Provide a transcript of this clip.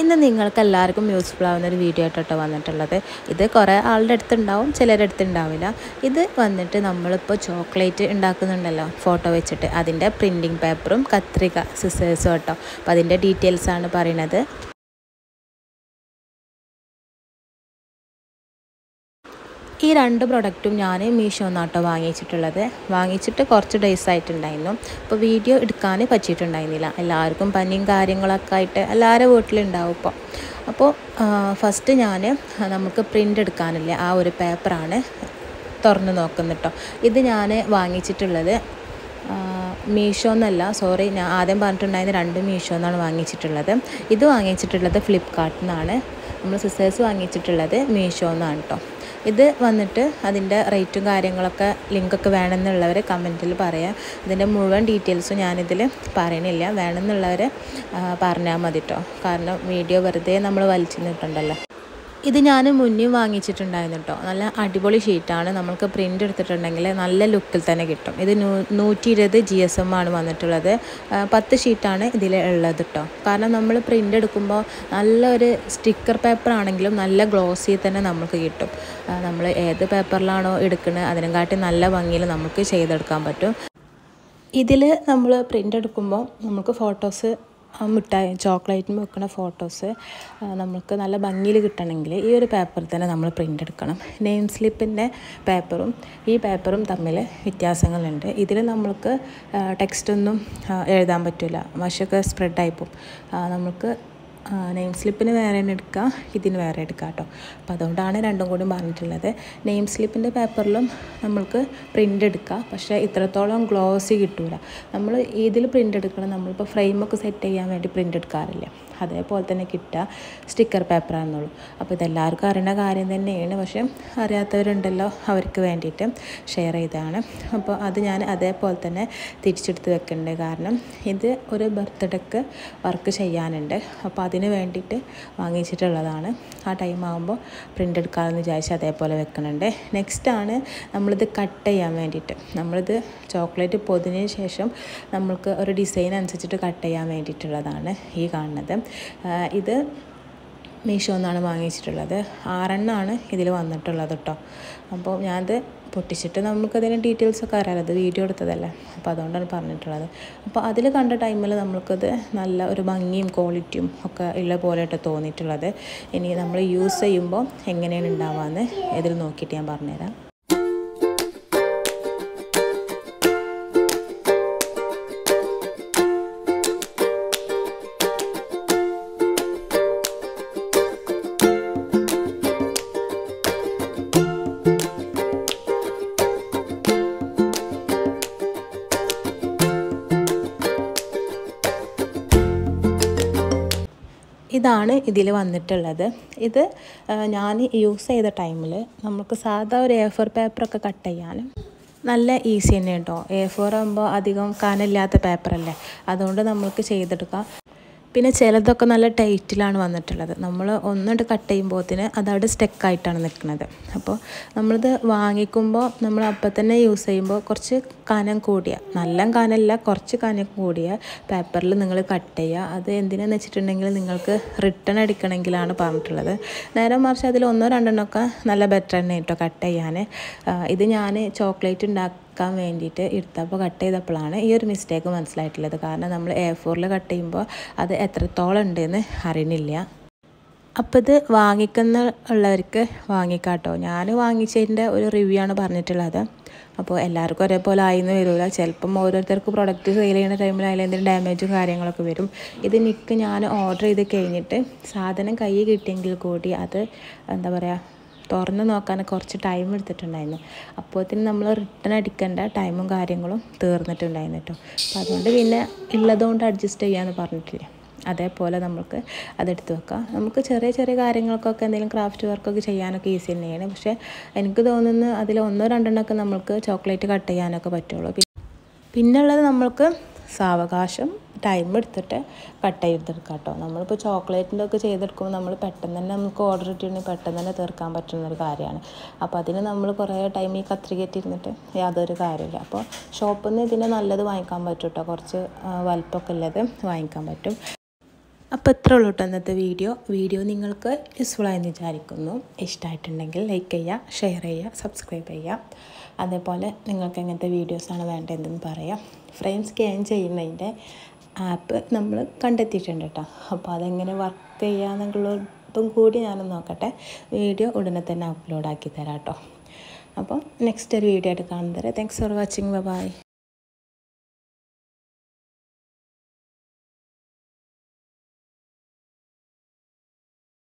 ഇന്ന് നിങ്ങൾക്ക് എല്ലാവർക്കും യൂസ്ഫുൾ ആവുന്ന ഒരു വീഡിയോ ആയിട്ടോ വന്നിട്ടുള്ളത്. ഇത് കുറേ ആളുടെ അടുത്തുണ്ടാവും ചിലരുടെ അടുത്ത് ഉണ്ടാവില്ല ഇത് വന്നിട്ട് നമ്മളിപ്പോൾ ചോക്ലേറ്റ് ഉണ്ടാക്കുന്നുണ്ടല്ലോ ഫോട്ടോ വെച്ചിട്ട്. അതിന്റെ പ്രിന്റിങ് പേപ്പറും കത്രിക സിസേഴ്സും കേട്ടോ അപ്പോൾ അതിന്റെ ഡീറ്റെയിൽസാണ് പറയണത്. ഈ രണ്ട് പ്രൊഡക്റ്റും ഞാൻ മീഷോ നിന്നാട്ടോ വാങ്ങിച്ചിട്ടുള്ളത്. വാങ്ങിച്ചിട്ട് കുറച്ച് ഡേയ്സ് ആയിട്ടുണ്ടായിരുന്നു. അപ്പോൾ വീഡിയോ എടുക്കാൻ പറ്റിയിട്ടുണ്ടായിരുന്നില്ല. എല്ലാവർക്കും പനിയും കാര്യങ്ങളൊക്കെ ആയിട്ട് എല്ലാവരും വീട്ടിലുണ്ടാവും ഇപ്പോൾ അപ്പോൾ ഫസ്റ്റ് ഞാൻ നമുക്ക് പ്രിന്റ് എടുക്കാനില്ലേ? ആ ഒരു പേപ്പറാണ് തുറന്ന് നോക്കുന്നിട്ടോ ഇത് ഞാൻ വാങ്ങിച്ചിട്ടുള്ളത് മീഷോ എന്നല്ല സോറി ഞാൻ ആദ്യം പറഞ്ഞിട്ടുണ്ടായിരുന്ന രണ്ട് മീഷോ എന്നാണ് വാങ്ങിച്ചിട്ടുള്ളത്. ഇത് വാങ്ങിച്ചിട്ടുള്ളത് ഫ്ലിപ്കാർട്ടിൽ നിന്നാണ്. നമ്മൾ സിസേഴ്സ് വാങ്ങിച്ചിട്ടുള്ളത് മീഷോ എന്നാണ് കേട്ടോ ഇത് വന്നിട്ട് അതിന്റെ റേറ്റും കാര്യങ്ങളൊക്കെ ലിങ്കൊക്കെ വേണമെന്നുള്ളവർ കമന്റിൽ പറയാം. ഇതിന്റെ മുഴുവൻ ഡീറ്റെയിൽസും ഞാനിതിൽ പറയണില്ല. വേണമെന്നുള്ളവർ പറഞ്ഞാൽ മതി കേട്ടോ കാരണം വീഡിയോ വെറുതെ നമ്മൾ വലിച്ചു നിന്നിട്ടുണ്ടല്ലോ ഇത് ഞാൻ മുന്നേ വാങ്ങിച്ചിട്ടുണ്ടായിരുന്നു കേട്ടോ നല്ല അടിപൊളി ഷീറ്റാണ് നമുക്ക് പ്രിന്റ് എടുത്തിട്ടുണ്ടെങ്കിൽ നല്ല ലുക്കിൽ തന്നെ കിട്ടും. ഇത് നൂറ്റി ഇരുപത് ജി എസ് എം ആണ് വന്നിട്ടുള്ളത്. പത്ത് ഷീറ്റാണ് ഇതിൽ ഉള്ളത് കേട്ടോ കാരണം നമ്മൾ പ്രിന്റ് എടുക്കുമ്പോൾ നല്ലൊരു സ്റ്റിക്കർ പേപ്പർ ആണെങ്കിലും നല്ല ഗ്ലോസി തന്നെ നമുക്ക് കിട്ടും. നമ്മൾ ഏത് പേപ്പറിലാണോ എടുക്കുന്നത് അതിനെക്കാട്ടി നല്ല ഭംഗിയിൽ നമുക്ക് ചെയ്തെടുക്കാൻ പറ്റും. ഇതിൽ നമ്മൾ പ്രിന്റ് എടുക്കുമ്പോൾ നമുക്ക് ഫോട്ടോസ് മിഠായി ചോക്ലേറ്റിന് വെക്കുന്ന ഫോട്ടോസ് നമുക്ക് നല്ല ഭംഗിയിൽ കിട്ടണമെങ്കിൽ ഈ ഒരു പേപ്പറിൽ തന്നെ നമ്മൾ പ്രിന്റ് എടുക്കണം. നെയിം സ്ലിപ്പിന്റെ പേപ്പറും ഈ പേപ്പറും തമ്മിൽ വ്യത്യാസങ്ങളുണ്ട്. ഇതിൽ നമ്മൾക്ക് ടെക്സ്റ്റൊന്നും എഴുതാൻ പറ്റില്ല. മഷൊക്കെ സ്പ്രെഡായിപ്പോൾ നമുക്ക് നെയിം സ്ലിപ്പിന് വേറെ തന്നെ എടുക്കുക ഇതിന് വേറെ എടുക്കുക കേട്ടോ അപ്പോൾ അതുകൊണ്ടാണ് രണ്ടും കൂടി പറഞ്ഞിട്ടുള്ളത്. നെയിം സ്ലിപ്പിന്റെ പേപ്പറിലും നമ്മൾക്ക് പ്രിന്റ് എടുക്കുക പക്ഷേ ഇത്രത്തോളം ഗ്ലോസി കിട്ടൂല. നമ്മൾ ഇതിൽ പ്രിന്റ് എടുക്കണം? നമ്മളിപ്പോൾ ഫ്രെയിമൊക്കെ സെറ്റ് ചെയ്യാൻ വേണ്ടി പ്രിന്റ് എടുക്കാറില്ല? അതേപോലെ തന്നെ കിട്ടുക സ്റ്റിക്കർ പേപ്പറാണെന്നുള്ളൂ അപ്പോൾ ഇതെല്ലാവർക്കും അറിയുന്ന കാര്യം തന്നെയാണ്. പക്ഷേ അറിയാത്തവരുണ്ടല്ലോ അവർക്ക് വേണ്ടിയിട്ട് ഷെയർ ചെയ്തതാണ്. അപ്പോൾ അത് ഞാൻ അതേപോലെ തന്നെ തിരിച്ചെടുത്ത് വെക്കുന്നുണ്ട് കാരണം ഇത് ഒരു ബർത്ത്ഡേക്ക് വർക്ക് ചെയ്യാനുണ്ട്. അപ്പോൾ അതിന് വേണ്ടിയിട്ട് വാങ്ങിച്ചിട്ടുള്ളതാണ്. ആ ടൈം ആകുമ്പോൾ പ്രിന്റ് എടുക്കാമെന്ന് വിചാരിച്ച് അതേപോലെ വെക്കുന്നുണ്ട് നെക്സ്റ്റ് ആണ് നമ്മളിത് കട്ട് ചെയ്യാൻ വേണ്ടിയിട്ട്. നമ്മളിത് ചോക്ലേറ്റ് പൊതിഞ്ഞതിന് ശേഷം നമ്മൾക്ക് ഒരു ഡിസൈൻ അനുസരിച്ചിട്ട് കട്ട് ചെയ്യാൻ വേണ്ടിയിട്ടുള്ളതാണ് ഈ കാണുന്നത്. ഇത് മീഷോ എന്നാണ് വാങ്ങിച്ചിട്ടുള്ളത്. ആറെണ്ണമാണ് ഇതിൽ വന്നിട്ടുള്ളത് കേട്ടോ അപ്പോൾ ഞാനത് പൊട്ടിച്ചിട്ട് നമുക്കതിന് ഡീറ്റെയിൽസൊക്കെ അറിയാമല്ലോ അത് വീഡിയോ എടുത്തതല്ലേ. അപ്പോൾ അതുകൊണ്ടാണ് പറഞ്ഞിട്ടുള്ളത്. അപ്പോൾ അതിൽ കണ്ട ടൈമിൽ നമുക്കത് നല്ല ഒരു ഭംഗിയും ക്വാളിറ്റിയും ഒക്കെ ഉള്ള പോലെയായിട്ട് തോന്നിയിട്ടുള്ളത്. ഇനി നമ്മൾ യൂസ് ചെയ്യുമ്പോൾ എങ്ങനെയാണ് ഉണ്ടാവുകയെന്ന് ഇതിൽ നോക്കിയിട്ട് ഞാൻ പറഞ്ഞുതരാം. ഇതാണ് ഇതിൽ വന്നിട്ടുള്ളത്. ഇത് ഞാൻ യൂസ് ചെയ്ത ടൈമിൽ നമുക്ക് സാധാ ഒരു എ ഫോർ പേപ്പറൊക്കെ കട്ട് ചെയ്യാനും നല്ല ഈസി തന്നെ കേട്ടോ എ ഫോർ ആകുമ്പോൾ അധികം കനമില്ലാത്ത പേപ്പറല്ലേ അതുകൊണ്ട് നമുക്ക് ചെയ്തെടുക്കാം. പിന്നെ ചിലതൊക്കെ നല്ല ടൈറ്റിലാണ് വന്നിട്ടുള്ളത്. നമ്മൾ ഒന്നിട്ട് കട്ട് ചെയ്യുമ്പോഴത്തിന് അതവിടെ സ്റ്റെക്കായിട്ടാണ് നിൽക്കുന്നത്. അപ്പോൾ നമ്മളിത് വാങ്ങിക്കുമ്പോൾ നമ്മൾ അപ്പം തന്നെ യൂസ് ചെയ്യുമ്പോൾ കുറച്ച് കനം കൂടിയ നല്ല കനമല്ല കുറച്ച് കനം കൂടിയ പേപ്പറിൽ നിങ്ങൾ കട്ട് ചെയ്യുക. അത് എന്തിനാന്ന് വെച്ചിട്ടുണ്ടെങ്കിൽ നിങ്ങൾക്ക് റിട്ടേൺ അടിക്കണമെങ്കിലാണ് പറഞ്ഞിട്ടുള്ളത്. നേരെ മറിച്ച് അതിൽ ഒന്നോ രണ്ടെണ്ണമൊക്കെ നല്ല ബെറ്റർ തന്നെ കേട്ടോ കട്ട് ചെയ്യാൻ ഇത് ഞാൻ ചോക്ലേറ്റ് ഉണ്ടാക്കി വെക്കാൻ വേണ്ടിയിട്ട് എടുത്തപ്പോൾ കട്ട് ചെയ്തപ്പോഴാണ് ഈ ഒരു മിസ്റ്റേക്ക് മനസ്സിലായിട്ടുള്ളത്. കാരണം നമ്മൾ എ ഫോറിൽ കട്ട് ചെയ്യുമ്പോൾ അത് എത്രത്തോളം ഉണ്ടെന്ന് അറിയണില്ല അപ്പോൾ ഇത് വാങ്ങിക്കുന്ന ഉള്ളവർക്ക് വാങ്ങിക്കാട്ടോ. ഞാൻ വാങ്ങിച്ചതിന്റെ ഒരു റിവ്യൂ ആണ് പറഞ്ഞിട്ടുള്ളത്. അപ്പോൾ എല്ലാവർക്കും ഒരേപോലെ ആയിന്ന് വരില്ല. ചിലപ്പം ഓരോരുത്തർക്ക് പ്രൊഡക്റ്റ് സെയിൽ ചെയ്യുന്ന ടൈമിൽ അതിൽ എന്തെങ്കിലും ഡാമേജും കാര്യങ്ങളൊക്കെ വരും. ഇത് നിൽക്ക് ഞാൻ ഓർഡർ ചെയ്ത് കഴിഞ്ഞിട്ട് സാധനം കൈ കിട്ടിയെങ്കിൽ കൂടി അത് എന്താ പറയുക തുറന്ന് നോക്കാൻ കുറച്ച് ടൈം എടുത്തിട്ടുണ്ടായിരുന്നു. അപ്പോഴത്തേന് നമ്മൾ റിട്ടേൺ അടിക്കേണ്ട ടൈമും കാര്യങ്ങളും തീർന്നിട്ടുണ്ടായിരുന്നു കേട്ടോ അപ്പോൾ അതുകൊണ്ട് പിന്നെ ഉള്ളതുകൊണ്ട് അഡ്ജസ്റ്റ് ചെയ്യാമെന്ന് പറഞ്ഞിട്ടില്ലേ. അതേപോലെ നമുക്ക് അതെടുത്ത് വെക്കാം. നമുക്ക് ചെറിയ ചെറിയ കാര്യങ്ങൾക്കൊക്കെ എന്തെങ്കിലും ക്രാഫ്റ്റ് വർക്കൊക്കെ ചെയ്യാനൊക്കെ ഈസി തന്നെയാണ്. പക്ഷേ എനിക്ക് തോന്നുന്നു അതിൽ ഒന്നോ രണ്ടെണ്ണമൊക്കെ നമുക്ക് ചോക്ലേറ്റ് കട്ട് ചെയ്യാനൊക്കെ പറ്റുള്ളൂ. പിന്നെ ഉള്ളത് നമ്മൾക്ക് സാവകാശം ടൈം എടുത്തിട്ട് കട്ട് ചെയ്തെടുക്കാം കേട്ടോ നമ്മളിപ്പോൾ ചോക്ലേറ്റിന്റെ ഒക്കെ ചെയ്തെടുക്കുമ്പോൾ നമ്മൾ പെട്ടെന്ന് തന്നെ നമുക്ക് ഓർഡർ ഇട്ടിട്ടുണ്ടെങ്കിൽ പെട്ടെന്ന് തന്നെ തീർക്കാൻ പറ്റുന്ന ഒരു കാര്യമാണ്. അപ്പോൾ അതിന് നമ്മൾ കുറേ ടൈം ഈ കത്രികയിട്ട് ഇരുന്നിട്ട് യാതൊരു കാര്യമില്ല. അപ്പോൾ ഷോപ്പിൽ നിന്ന് ഇതിന്റെ നല്ലത് വാങ്ങിക്കാൻ പറ്റും കേട്ടോ കുറച്ച് വലുപ്പമൊക്കെ ഉള്ളത് വാങ്ങിക്കാൻ പറ്റും. അപ്പോൾ ഇത്ര ഉള്ളൂ കേട്ടോ ഇന്നത്തെ വീഡിയോ. വീഡിയോ നിങ്ങൾക്ക് യൂസ്ഫുൾ ആയെന്ന് വിചാരിക്കുന്നു. ഇഷ്ടമായിട്ടുണ്ടെങ്കിൽ ലൈക്ക് ചെയ്യുക ഷെയർ ചെയ്യുക സബ്സ്ക്രൈബ് ചെയ്യുക അതേപോലെ നിങ്ങൾക്ക് എങ്ങനത്തെ വീഡിയോസാണ് വേണ്ടതെന്ന് പറയാം. ഫ്രണ്ട്സ് സ്കാൻ ചെയ്യുന്നതിന്റെ ആപ്പ് നമ്മൾ കണ്ടെത്തിയിട്ടുണ്ട് കേട്ടോ. അപ്പോൾ അതെങ്ങനെ വർക്ക് ചെയ്യാന്നുള്ളതും കൂടി ഞാനൊന്ന് നോക്കട്ടെ. വീഡിയോ ഉടനെ തന്നെ അപ്ലോഡ് ആക്കി തരാം കേട്ടോ. അപ്പോൾ നെക്സ്റ്റ് ഒരു വീഡിയോ ആയിട്ട് കാണുന്നത് താങ്ക്സ് ഫോർ വാച്ചിങ് ബൈ